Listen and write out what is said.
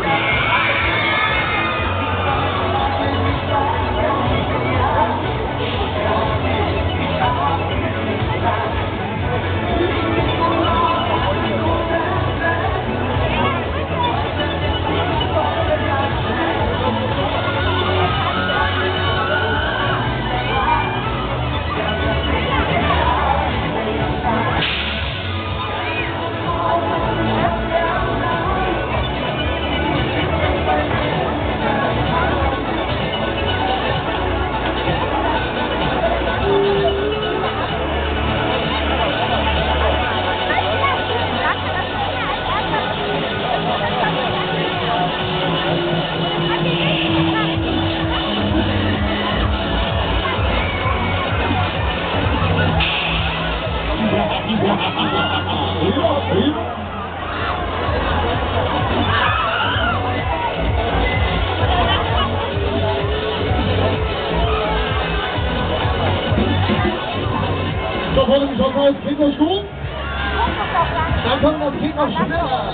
Thank you. davon schon mal Kinderschuh? Dann kommt das Kind noch schneller.